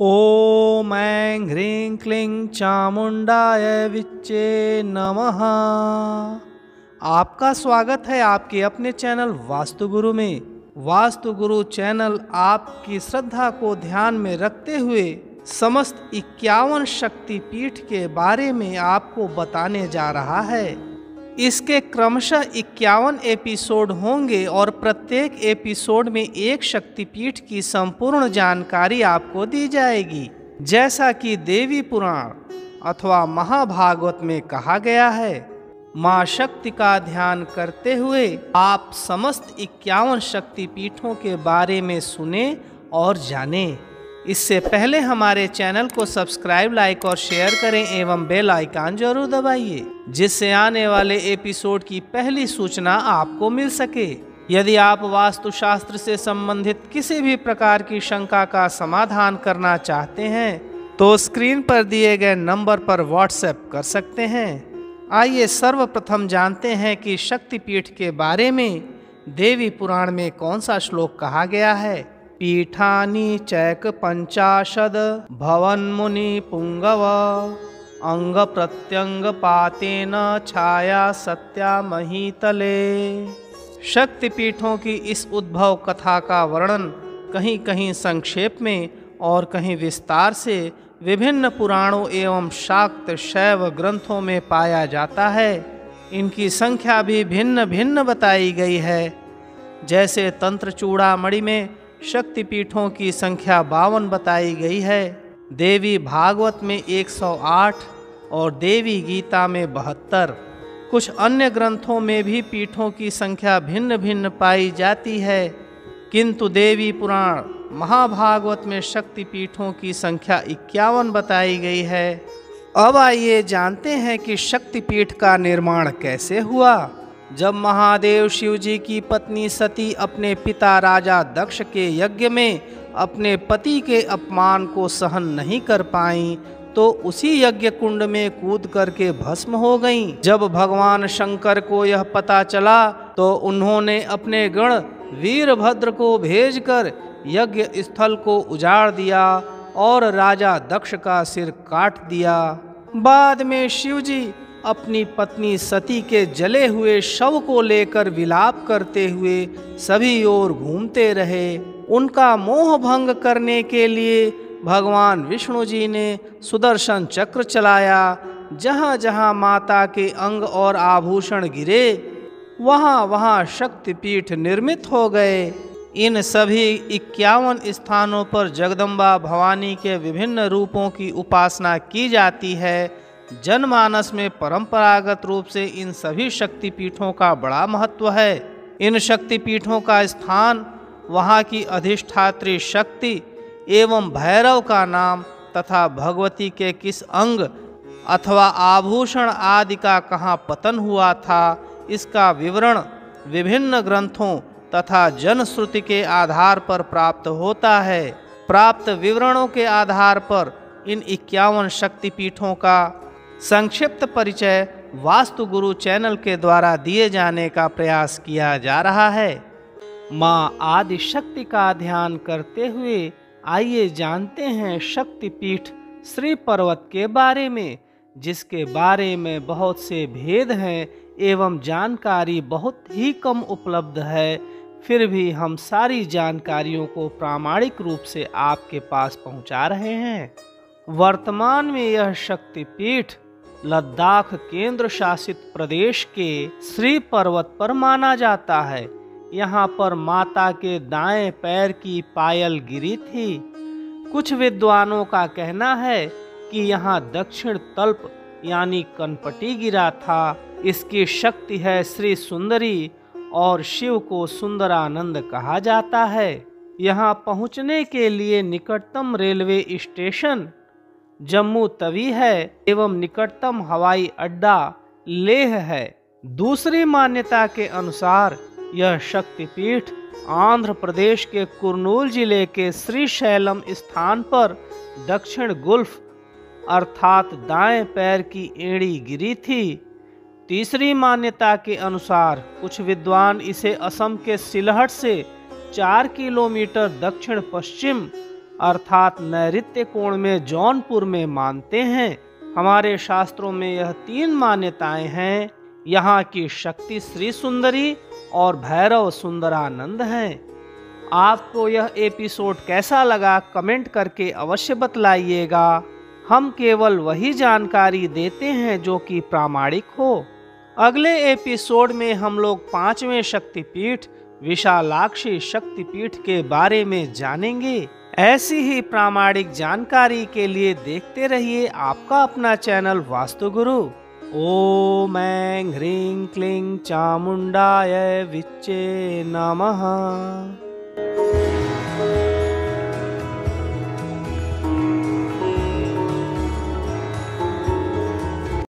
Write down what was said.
ॐ ऐं ह्रीं क्लीं चामुण्डाय विच्चे नमः। आपका स्वागत है आपके अपने चैनल वास्तु गुरु में। वास्तु गुरु चैनल आपकी श्रद्धा को ध्यान में रखते हुए समस्त इक्यावन शक्ति पीठ के बारे में आपको बताने जा रहा है। इसके क्रमशः इक्यावन एपिसोड होंगे और प्रत्येक एपिसोड में एक शक्तिपीठ की संपूर्ण जानकारी आपको दी जाएगी। जैसा कि देवी पुराण अथवा महाभागवत में कहा गया है, माँ शक्ति का ध्यान करते हुए आप समस्त इक्यावन शक्तिपीठों के बारे में सुने और जाने। इससे पहले हमारे चैनल को सब्सक्राइब, लाइक और शेयर करें एवं बेल आइकन ज़रूर दबाइए, जिससे आने वाले एपिसोड की पहली सूचना आपको मिल सके। यदि आप वास्तुशास्त्र से संबंधित किसी भी प्रकार की शंका का समाधान करना चाहते हैं तो स्क्रीन पर दिए गए नंबर पर व्हाट्सएप कर सकते हैं। आइए सर्वप्रथम जानते हैं कि शक्तिपीठ के बारे में देवी पुराण में कौन सा श्लोक कहा गया है। पीठानि चैक पंचाशद भवन मुनि पुंगव अंग प्रत्यंग पातेन छाया महीतले शक्तिपीठों की इस उद्भव कथा का वर्णन कहीं कहीं संक्षेप में और कहीं विस्तार से विभिन्न पुराणों एवं शाक्त शैव ग्रंथों में पाया जाता है। इनकी संख्या भी भिन्न भिन्न बताई गई है। जैसे तंत्र चूड़ामणि में शक्तिपीठों की संख्या बावन बताई गई है। देवी भागवत में 108 और देवी गीता में बहत्तर। कुछ अन्य ग्रंथों में भी पीठों की संख्या भिन्न भिन्न पाई जाती है। किंतु देवी पुराण महाभागवत में शक्ति पीठों की संख्या इक्यावन बताई गई है। अब आइए जानते हैं कि शक्तिपीठ का निर्माण कैसे हुआ। जब महादेव शिव जी की पत्नी सती अपने पिता राजा दक्ष के यज्ञ में अपने पति के अपमान को सहन नहीं कर पाईं तो उसी यज्ञ कुंड में कूद करके भस्म हो गईं। जब भगवान शंकर को यह पता चला तो उन्होंने अपने गण वीरभद्र को भेजकर यज्ञ स्थल को उजाड़ दिया और राजा दक्ष का सिर काट दिया बाद में शिवजी अपनी पत्नी सती के जले हुए शव को लेकर विलाप करते हुए सभी ओर घूमते रहे। उनका मोह भंग करने के लिए भगवान विष्णु जी ने सुदर्शन चक्र चलाया। जहाँ जहाँ माता के अंग और आभूषण गिरे वहाँ वहाँ शक्तिपीठ निर्मित हो गए। इन सभी इक्यावन स्थानों पर जगदम्बा भवानी के विभिन्न रूपों की उपासना की जाती है। जनमानस में परंपरागत रूप से इन सभी शक्तिपीठों का बड़ा महत्व है। इन शक्तिपीठों का स्थान, वहाँ की अधिष्ठात्री शक्ति एवं भैरव का नाम तथा भगवती के किस अंग अथवा आभूषण आदि का कहाँ पतन हुआ था, इसका विवरण विभिन्न ग्रंथों तथा जनश्रुति के आधार पर प्राप्त होता है। प्राप्त विवरणों के आधार पर इन इक्यावन शक्तिपीठों का संक्षिप्त परिचय वास्तु गुरु चैनल के द्वारा दिए जाने का प्रयास किया जा रहा है। माँ आदि शक्ति का ध्यान करते हुए आइए जानते हैं शक्तिपीठ श्री पर्वत के बारे में, जिसके बारे में बहुत से भेद हैं एवं जानकारी बहुत ही कम उपलब्ध है। फिर भी हम सारी जानकारियों को प्रामाणिक रूप से आपके पास पहुँचा रहे हैं। वर्तमान में यह शक्तिपीठ लद्दाख केंद्र शासित प्रदेश के श्री पर्वत पर माना जाता है। यहाँ पर माता के दाएँ पैर की पायल गिरी थी। कुछ विद्वानों का कहना है कि यहाँ दक्षिण तल्प यानी कनपटी गिरा था। इसकी शक्ति है श्री सुंदरी और शिव को सुंदरानंद कहा जाता है। यहाँ पहुँचने के लिए निकटतम रेलवे स्टेशन जम्मू तवी है एवं निकटतम हवाई अड्डा लेह है। दूसरी मान्यता के अनुसार, यह शक्तिपीठ आंध्र प्रदेश के कुर्नूल ज़िले के श्रीशैलम स्थान पर दक्षिण गुल्फ, अर्थात दाएँ पैर की एड़ी गिरी थी। तीसरी मान्यता के अनुसार, कुछ विद्वान इसे असम के सिलहट से चार किलोमीटर दक्षिण पश्चिम अर्थात नैत्य कोण में जौनपुर में मानते हैं, हमारे शास्त्रों में यह तीन मान्यताएँ हैं। यहाँ की शक्ति श्री सुंदरी और भैरव सुंदरानंद हैं। आपको यह एपिसोड कैसा लगा कमेंट करके अवश्य बतलाइएगा। हम केवल वही जानकारी देते हैं जो कि प्रामाणिक हो। अगले एपिसोड में हम लोग पाँचवें शक्तिपीठ, विशालाक्षी शक्तिपीठ के बारे में जानेंगे। ऐसी ही प्रामाणिक जानकारी के लिए देखते रहिए आपका अपना चैनल वास्तु गुरु ओम ऐं ह्रीं क्लीं चामुण्डाय विच्चे नमः।